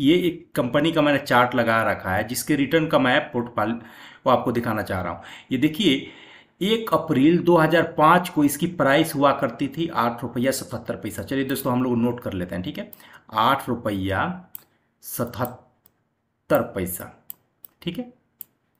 ये एक कंपनी का मैंने चार्ट लगा रखा है, जिसके रिटर्न का मैं पोर्टफोल वो आपको दिखाना चाह रहा हूँ। ये देखिए, एक अप्रैल 2005 को इसकी प्राइस हुआ करती थी आठ रुपया सतहत्तर पैसा। चलिए दोस्तों, हम लोग नोट कर लेते हैं, ठीक है? आठ रुपया सतहत्तर पैसा, ठीक है?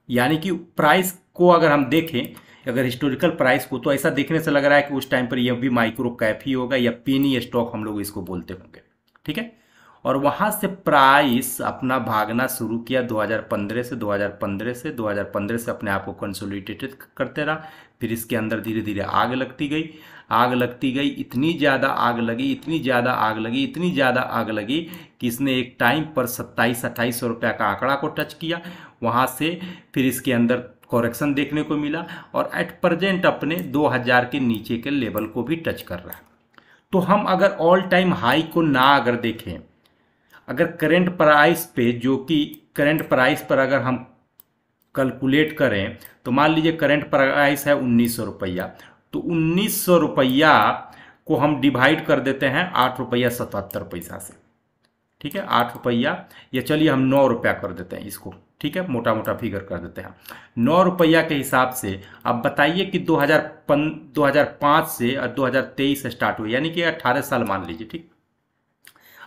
यानी कि प्राइस को अगर हम देखें, अगर हिस्टोरिकल प्राइस को तो ऐसा देखने से लग रहा है कि उस टाइम पर यह भी माइक्रो कैफ ही होगा या पेनी स्टॉक हम लोग इसको बोलते होंगे, ठीक है? और वहाँ से प्राइस अपना भागना शुरू किया 2015 से 2015 से 2015 से अपने आप को कंसोलिडेटेड करते रहा। फिर इसके अंदर धीरे धीरे आग लगती गई। आग लगती गई, इतनी ज़्यादा आग लगी, इतनी ज़्यादा आग लगी, इतनी ज़्यादा आग लगी कि इसने एक टाइम पर सत्ताईस अट्ठाईस सौ रुपया का आंकड़ा को टच किया। वहाँ से फिर इसके अंदर कॉरेक्शन देखने को मिला और एट प्रजेंट अपने 2000 के नीचे के लेवल को भी टच कर रहा है। तो हम अगर ऑल टाइम हाई को ना अगर देखें अगर करेंट प्राइस पे, जो कि करेंट प्राइस पर अगर हम कैलकुलेट करें तो मान लीजिए करेंट प्राइस है उन्नीस सौ रुपया। तो उन्नीस सौ रुपया को हम डिवाइड कर देते हैं आठ रुपया सतहत्तर पैसा से। ठीक है? आठ रुपया, या चलिए हम नौ रुपया कर देते हैं इसको। ठीक है? मोटा मोटा फिगर कर देते हैं नौ रुपया के हिसाब से अब बताइए कि 2000 पन 2005 से और 2023 स्टार्ट हुई, यानी कि 18 साल मान लीजिए, ठीक?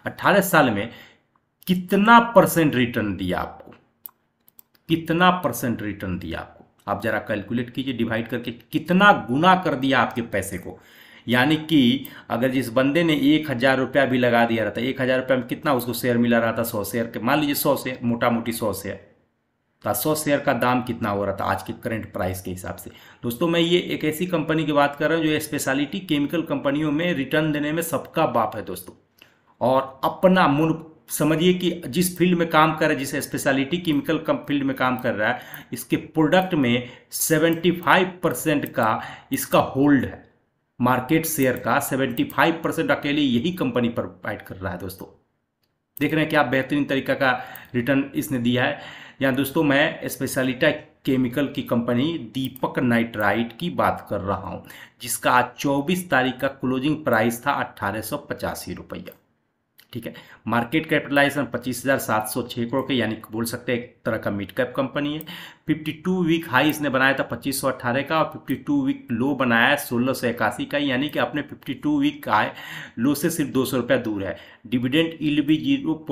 18 साल में कितना परसेंट रिटर्न दिया आपको? कितना परसेंट रिटर्न दिया आपको? आप जरा कैलकुलेट कीजिए डिवाइड करके कितना गुना कर दिया आपके पैसे को। यानी कि अगर जिस बंदे ने एक हज़ार रुपया भी लगा दिया रहता, एक हज़ार रुपया में कितना उसको शेयर मिला रहा था सौ शेयर के, मान लीजिए सौ शेयर मोटा मोटी सौ शेयर तो सौ शेयर का दाम कितना हो रहा था आज के करंट प्राइस के हिसाब से? दोस्तों, मैं ये एक ऐसी कंपनी की बात कर रहा हूँ जो स्पेशलिटी केमिकल कंपनियों में रिटर्न देने में सबका बाप है दोस्तों। और अपना मुन समझिए कि जिस फ़ील्ड में काम कर रहा है, जिस स्पेशलिटी केमिकल कम फ़ील्ड में काम कर रहा है, इसके प्रोडक्ट में 75 परसेंट का इसका होल्ड है। मार्केट शेयर का 75 परसेंट अकेले यही कंपनी प्रोवाइड कर रहा है दोस्तों। देख रहे हैं क्या बेहतरीन तरीका का रिटर्न इसने दिया है। यहाँ दोस्तों, मैं स्पेशलिटा केमिकल की कंपनी दीपक नाइट्राइट की बात कर रहा हूँ, जिसका आज 24 तारीख का क्लोजिंग प्राइस था अट्ठारह रुपया। ठीक है। मार्केट कैपिटलाइजेशन पच्चीस हज़ार सात सौ छः करोड़ के, यानी बोल सकते हैं एक तरह का मिड कैप कंपनी है। फिफ्टी टू वीक हाई इसने बनाया था पच्चीस सौ अट्ठारह का, और फिफ्टी टू वीक लो बनाया है सोलह का, यानी कि अपने फिफ्टी टू वीक का लो से सिर्फ़ दो सौ रुपया दूर है। डिविडेंड इल भी ज़ीरो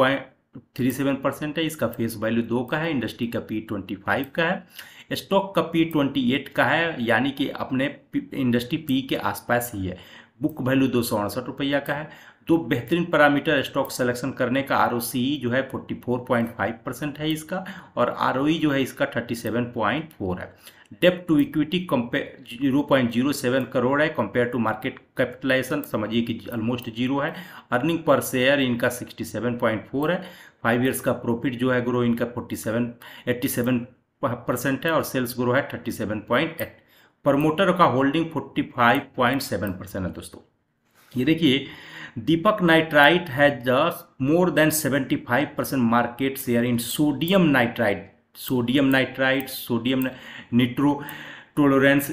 थ्री सेवन परसेंट है, इसका फेस वैल्यू दो का है इंडस्ट्री का पी ट्वेंटी फाइव का है। स्टॉक का पी ट्वेंटी एट का है, यानी कि अपने इंडस्ट्री पी के आसपास ही है। बुक वैल्यू दो सौ अड़सठ रुपया का है। तो बेहतरीन पैरामीटर स्टॉक सिलेक्शन करने का आर जो है 44.5 परसेंट है इसका और आरओई जो है इसका 37.4 है। Debt to equity compare zero point zero seven crore है कंपेयर टू मार्केट कैपिटलाइजेशन समझिए कि ऑलमोस्ट ज़ीरो है। अर्निंग पर शेयर इनका 67.4 है। फाइव इयर्स का प्रॉफिट जो है ग्रो इनका 47 87 परसेंट है और सेल्स ग्रो है 37.8 प्रमोटर का होल्डिंग 45.7 परसेंट है दोस्तों। ये देखिए Deepak nitrite has more than 75 percent market share in sodium nitrite sodium nitrite sodium nitro tolerance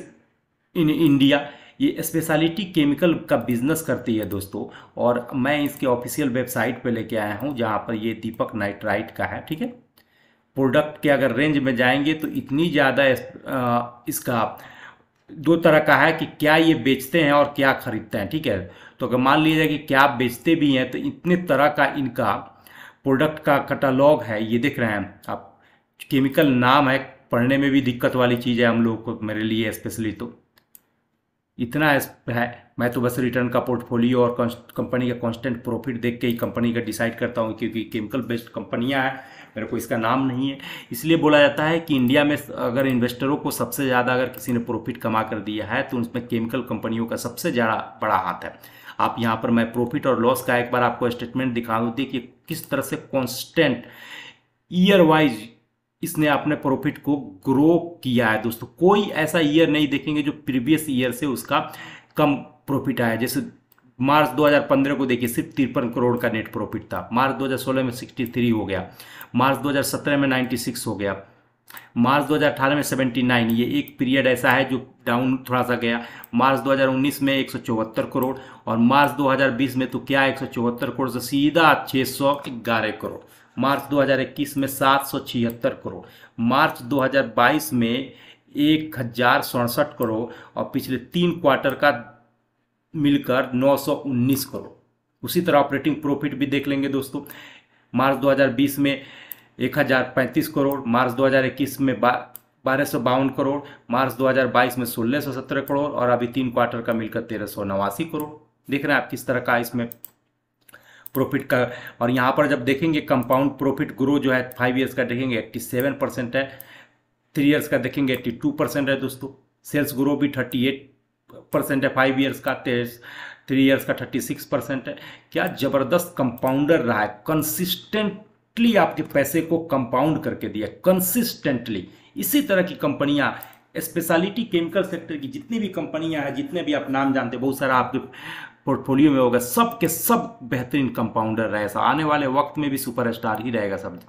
in India, ये स्पेशलिटी केमिकल का बिज़नेस करती है दोस्तों। और मैं इसके ऑफिशियल वेबसाइट पे लेके आया हूँ, जहाँ पर ये दीपक नाइट्राइट का है, ठीक है? प्रोडक्ट के अगर रेंज में जाएँगे तो इतनी ज़्यादा इसका दो तरह का है कि क्या ये बेचते हैं और क्या खरीदते हैं, ठीक है? तो अगर मान लीजिए कि क्या बेचते भी हैं तो इतने तरह का इनका प्रोडक्ट का कटालॉग है, ये देख रहे हैं आप। केमिकल नाम है, पढ़ने में भी दिक्कत वाली चीज़ है हम लोग को, मेरे लिए स्पेशली तो। इतना है मैं तो बस रिटर्न का पोर्टफोलियो और कंपनी का कांस्टेंट प्रॉफिट देख के ही कंपनी का डिसाइड करता हूँ, क्योंकि केमिकल बेस्ड कंपनियाँ हैं मेरे को इसका नाम नहीं है। इसलिए बोला जाता है कि इंडिया में अगर इन्वेस्टरों को सबसे ज़्यादा अगर किसी ने प्रॉफिट कमा कर दिया है तो उसमें केमिकल कंपनियों का सबसे ज़्यादा बड़ा हाथ है। आप यहाँ पर मैं प्रॉफिट और लॉस का एक बार आपको स्टेटमेंट दिखा दूँ, देखिए किस तरह से कॉन्स्टेंट ईयर वाइज इसने अपने प्रॉफिट को ग्रो किया है। दोस्तों, कोई ऐसा ईयर नहीं देखेंगे जो प्रीवियस ईयर से उसका कम प्रॉफिट आया जैसे मार्च 2015 को देखिए सिर्फ़ तिरपन करोड़ का नेट प्रॉफिट था। मार्च 2016 में 63 हो गया। मार्च 2017 में 96 हो गया। मार्च 2018 में 79 ये एक पीरियड ऐसा है जो डाउन थोड़ा सा गया। मार्च 2019 में एक सौ चौहत्तर करोड़ और मार्च 2020 में तो क्या एक सौ चौहत्तर करोड़ से सीधा छः सौ ग्यारह करोड़। मार्च 2021 में सात सौ छिहत्तर करोड़। मार्च 2022 में एक हज़ार सड़सठ करोड़ और पिछले तीन क्वार्टर का मिलकर 919 करोड़। उसी तरह ऑपरेटिंग प्रॉफिट भी देख लेंगे दोस्तों। मार्च 2020 में एक हज़ार पैंतीस करोड़, मार्च 2021 में बारह सौ बावन करोड़, मार्च 2022 में सोलह सौ सत्रह करोड़ और अभी तीन क्वार्टर का मिलकर तेरह सौ नवासी करोड़। देख रहे हैं आप किस तरह का इसमें प्रॉफिट का, और यहाँ पर जब देखेंगे कंपाउंड प्रॉफिट ग्रो जो है फाइव ईयर्स का देखेंगे एट्टी सेवन परसेंट है थ्री ईयर्स का देखेंगे एट्टी टू परसेंट है दोस्तों। सेल्स ग्रो भी थर्टी एट परसेंट है फाइव ईयर्स का थ्री ईयर्स का थर्टी सिक्स परसेंट है। क्या ज़बरदस्त कंपाउंडर रहा है? कंसिस्टेंटली आपके पैसे को कंपाउंड करके दिया कंसिस्टेंटली इसी तरह की कंपनियाँ स्पेशलिटी केमिकल सेक्टर की जितनी भी कंपनियाँ हैं, जितने भी आप नाम जानते हैं, बहुत सारा आपके पोर्टफोलियो में होगा सब के सब बेहतरीन कंपाउंडर रहे आने वाले वक्त में भी सुपरस्टार ही रहेगा सब।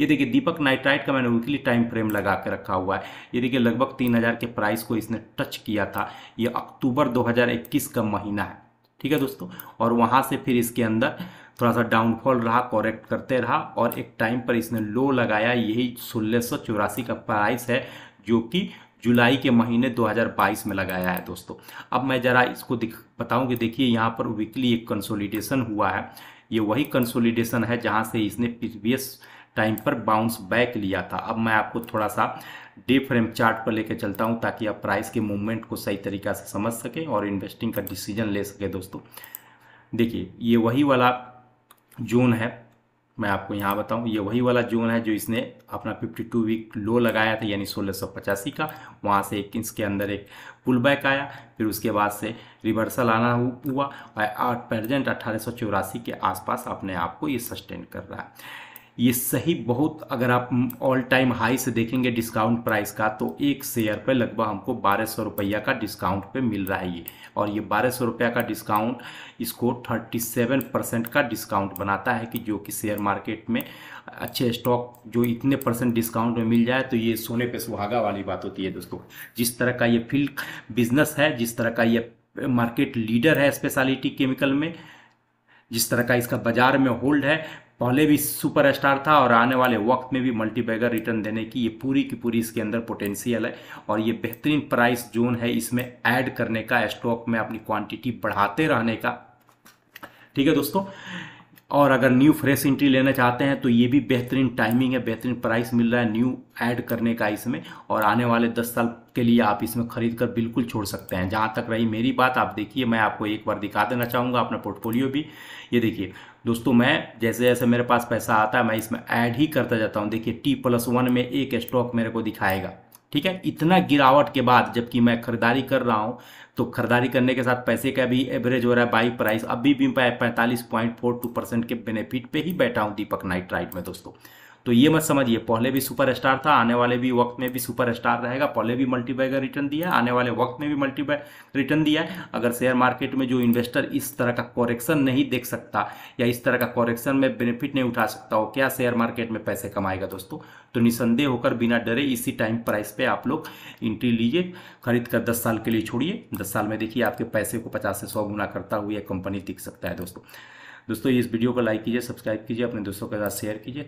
ये देखिए, दीपक नाइट्राइट का मैंने वीकली टाइम फ्रेम लगा के रखा हुआ है। ये देखिए, लगभग तीन हज़ार के प्राइस को इसने टच किया था। ये अक्टूबर 2021 का महीना है। ठीक है दोस्तों? और वहाँ से फिर इसके अंदर थोड़ा सा डाउनफॉल रहा करेक्ट करते रहा और एक टाइम पर इसने लो लगाया। यही सोलह का प्राइस है, जो कि जुलाई के महीने 2022 में लगाया है दोस्तों। अब मैं ज़रा इसको दिख, बताऊँ कि देखिए, यहाँ पर वीकली एक कंसोलिडेशन हुआ है। ये वही कंसोलिडेशन है जहाँ से इसने प्रीवियस टाइम पर बाउंस बैक लिया था। अब मैं आपको थोड़ा सा डे फ्रेम चार्ट पर लेकर चलता हूँ ताकि आप प्राइस के मूवमेंट को सही तरीका से समझ सकें और इन्वेस्टिंग का डिसीज़न ले सके दोस्तों। देखिए, ये वही वाला जोन है, मैं आपको यहाँ बताऊँ, ये वही वाला जोन है जो इसने अपना 52 वीक लो लगाया था, यानी सोलह का। वहाँ से एक इसके अंदर एक पुल बैक आया, फिर उसके बाद से रिवर्सल आना हुआ और प्रेजेंट अट्ठारह के आसपास अपने आप को ये सस्टेन कर रहा है। ये सही बहुत, अगर आप ऑल टाइम हाई से देखेंगे डिस्काउंट प्राइस का तो एक शेयर पे लगभग हमको बारह सौ रुपया का डिस्काउंट पे मिल रहा है ये। और ये बारह सौ रुपया का डिस्काउंट इसको थर्टी सेवन परसेंट का डिस्काउंट बनाता है कि जो कि शेयर मार्केट में अच्छे स्टॉक जो इतने परसेंट डिस्काउंट में मिल जाए तो ये सोने पर सुहागा वाली बात होती है दोस्तों। जिस तरह का ये फ़ील्ड बिज़नेस है, जिस तरह का ये मार्केट लीडर है स्पेशलिटी केमिकल में, जिस तरह का इसका बाज़ार में होल्ड है पहले भी सुपर स्टार था और आने वाले वक्त में भी मल्टीबैगर रिटर्न देने की ये पूरी की पूरी इसके अंदर पोटेंशियल है और ये बेहतरीन प्राइस जोन है। इसमें ऐड करने का स्टॉक में अपनी क्वांटिटी बढ़ाते रहने का। ठीक है दोस्तों? और अगर न्यू फ्रेश एंट्री लेना चाहते हैं तो ये भी बेहतरीन टाइमिंग है, बेहतरीन प्राइस मिल रहा है न्यू ऐड करने का इसमें। और आने वाले दस साल के लिए आप इसमें खरीद कर बिल्कुल छोड़ सकते हैं। जहाँ तक रही मेरी बात, आप देखिए, मैं आपको एक बार दिखा देना चाहूँगा अपना पोर्टफोलियो भी। ये देखिए, दोस्तों, मैं जैसे जैसे मेरे पास पैसा आता है, मैं इसमें ऐड ही करता जाता हूँ। देखिए टी प्लस वन में एक स्टॉक मेरे को दिखाएगा। ठीक है? इतना गिरावट के बाद जबकि मैं खरीदारी कर रहा हूँ तो खरीदारी करने के साथ पैसे का भी एवरेज हो रहा है। बाई प्राइस अभी भी मैं पैंतालीस पॉइंट फोर टू परसेंट के बेनिफिट पे ही बैठा हूँ दीपक नाइट में, दोस्तों। तो ये मत समझिए, पहले भी सुपर स्टार था, आने वाले भी वक्त में भी सुपर स्टार रहेगा, पहले भी मल्टीबैगर रिटर्न दिया, आने वाले वक्त में भी मल्टीबैग रिटर्न दिया है। अगर शेयर मार्केट में जो इन्वेस्टर इस तरह का कॉरेक्शन नहीं देख सकता, या इस तरह का कॉरेक्शन में बेनिफिट नहीं उठा सकता हो क्या शेयर मार्केट में पैसे कमाएगा दोस्तों? तो निसंदेह होकर, बिना डरे इसी टाइम प्राइस पे आप लोग एंट्री लीजिए, खरीद कर दस साल के लिए छोड़िए। दस साल में देखिए, आपके पैसे को पचास से सौ गुना करता हुआ कंपनी दिख सकता है दोस्तों। दोस्तों, इस वीडियो को लाइक कीजिए सब्सक्राइब कीजिए, अपने दोस्तों के साथ शेयर कीजिए।